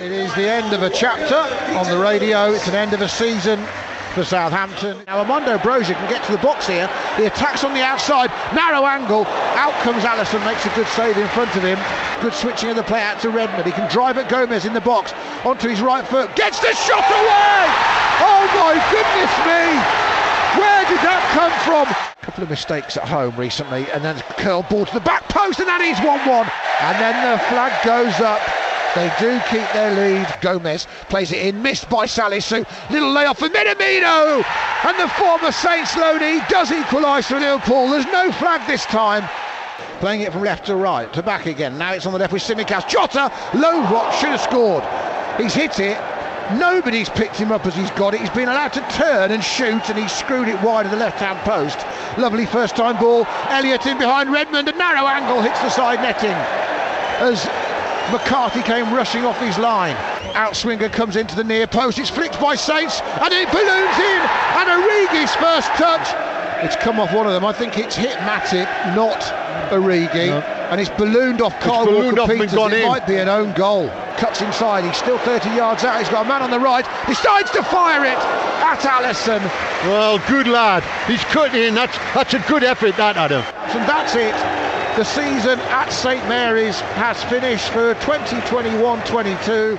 It is the end of a chapter on the radio. It's an end of a season for Southampton. Now Armando Broja can get to the box here. He attacks on the outside, narrow angle. Out comes Alisson, makes a good save in front of him. Good switching of the play out to Redmond. He can drive at Gomez in the box onto his right foot. Gets the shot away! Oh my goodness me! Where did that come from? A couple of mistakes at home recently, and then curl ball to the back post, and that is 1 1. And then the flag goes up. They do keep their lead. Gomez plays it in, missed by Salisu. Little layoff for Minamino! And the former Saints loanee does equalise for Liverpool. There's no flag this time. Playing it from left to right, to back again. Now it's on the left with Tsimikas. Jota, low should have scored. He's hit it. Nobody's picked him up as he's got it. He's been allowed to turn and shoot, and he's screwed it wide of the left-hand post. Lovely first-time ball. Elliott in behind Redmond. A narrow angle hits the side netting as McCarthy came rushing off his line. Outswinger comes into the near post. It's flicked by Saints and it balloons in. And Origi's first touch. It's come off one of them. I think it's hit Matip, not Origi. No. And it's ballooned off Kyle Walker Peters. It in. might be an own goal. Cuts inside. He's still 30 yards out. He's got a man on the right. Decides to fire it at Alisson. Well, good lad. He's cut in. That's that's a good effort, that Adam. And that's it. The season at St Mary's has finished for 2021 22.